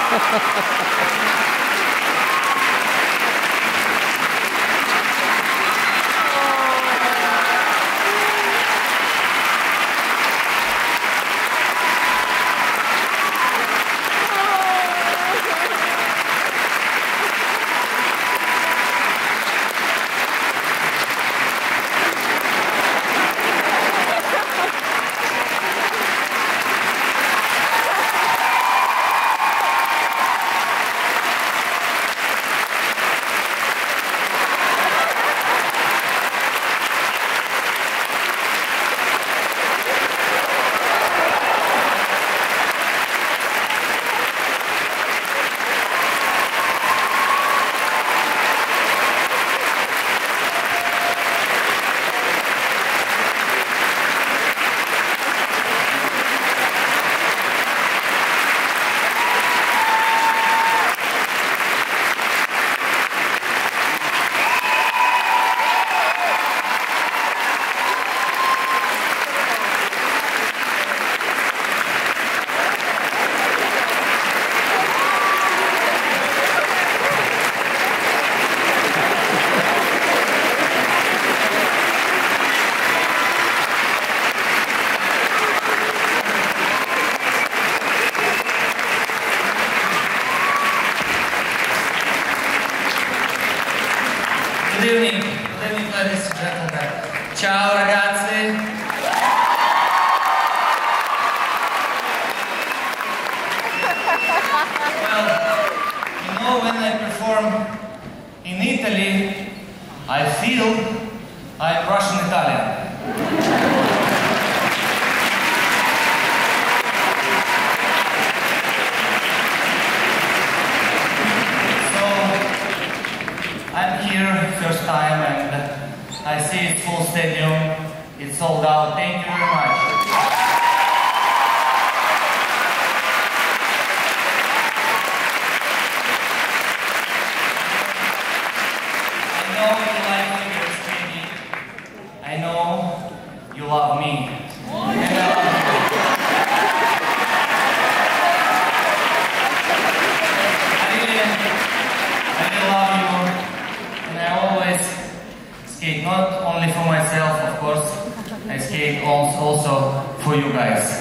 ハハハハ! I feel I'm Russian Italian. So I'm here first time and I see it's full stadium. It's sold out. Thank you very much. I know you like figure skating. I know you love me. And I love you. I really, I really love you, and I always not only for myself, of course. I skate also for you guys.